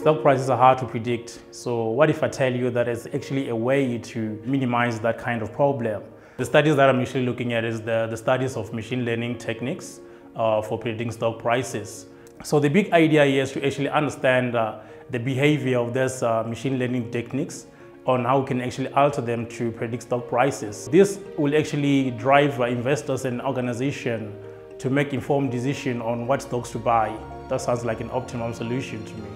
Stock prices are hard to predict. So what if I tell you that it's actually a way to minimize that kind of problem? The studies that I'm usually looking at is the, the studies of machine learning techniques uh, for predicting stock prices. So the big idea here is to actually understand uh, the behavior of these uh, machine learning techniques on how we can actually alter them to predict stock prices. This will actually drive uh, investors and organizations to make informed decision on what stocks to buy. That sounds like an optimum solution to me.